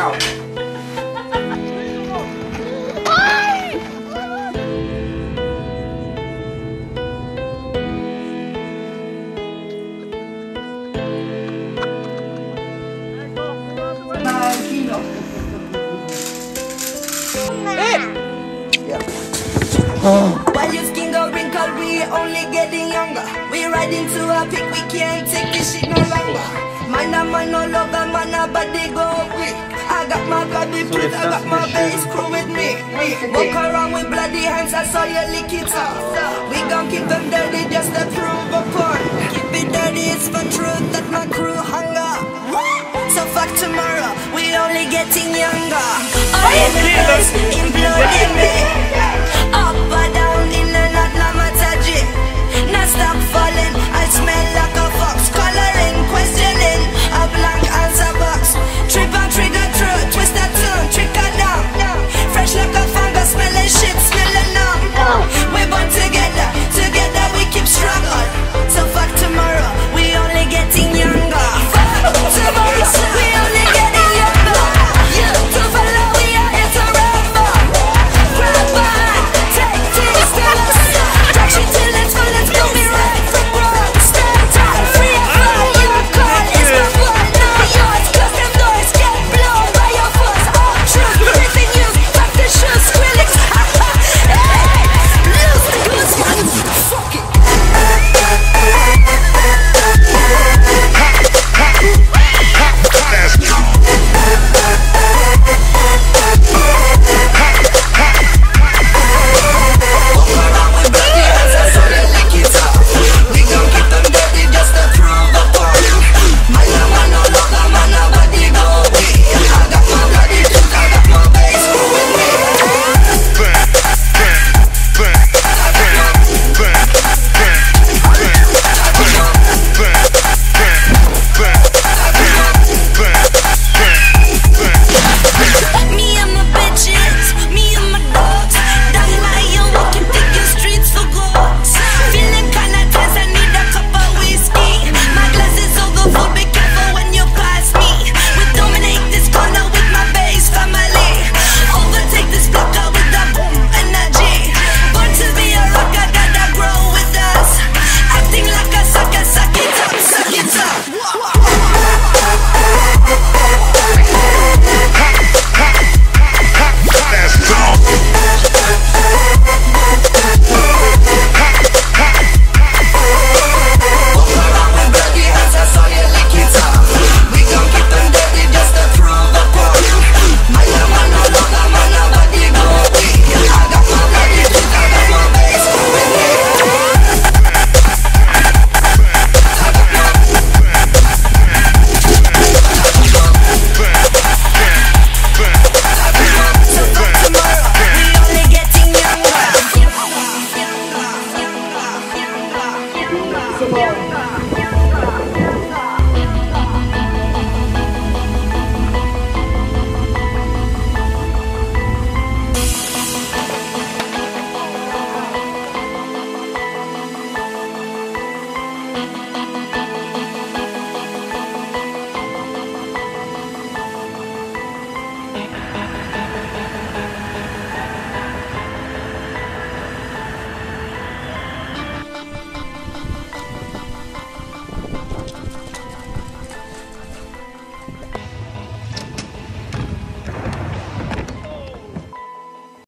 oh While your skin go wrinkled, we only getting younger. We ride into a peak, we can't take this shit no longer. I'm. I got my base crew with me. Walk around with bloody hands, I saw you lick it up. We gon' keep them dirty just to prove a point. Keep it dirty, it's for truth that my crew hunger. So fuck tomorrow, we only getting younger. I am the imploding me.